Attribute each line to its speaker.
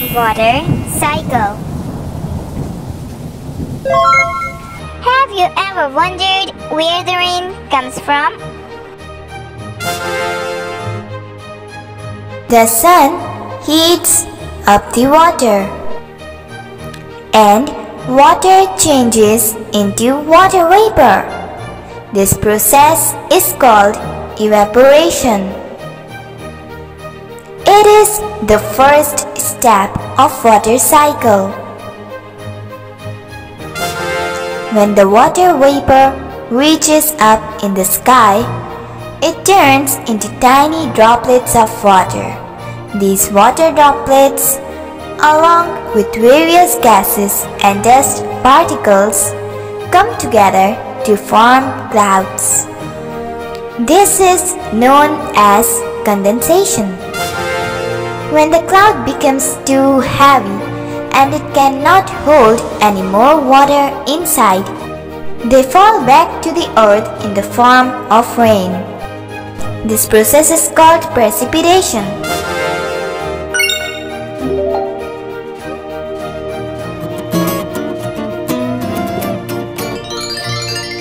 Speaker 1: water cycle. Have you ever wondered where the rain comes from?
Speaker 2: The sun heats up the water and water changes into water vapor. This process is called evaporation. It is the first step of water cycle. When the water vapor reaches up in the sky, it turns into tiny droplets of water. These water droplets, along with various gases and dust particles, come together to form clouds. This is known as condensation. When the cloud becomes too heavy and it cannot hold any more water inside, they fall back to the earth in the form of rain. This process is called precipitation.